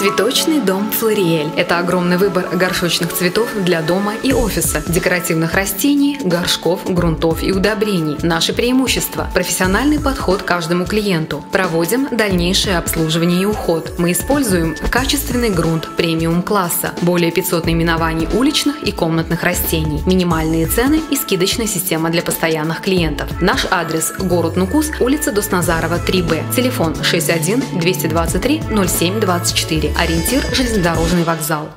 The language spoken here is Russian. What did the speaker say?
Цветочный дом «Флориэль» – это огромный выбор горшочных цветов для дома и офиса, декоративных растений, горшков, грунтов и удобрений. Наши преимущества – профессиональный подход каждому клиенту. Проводим дальнейшее обслуживание и уход. Мы используем качественный грунт премиум-класса, более 500 наименований уличных и комнатных растений, минимальные цены и скидочная система для постоянных клиентов. Наш адрес – город Нукус, улица Досназарова, 3Б, телефон 61 223 07 24. Ориентир – железнодорожный вокзал.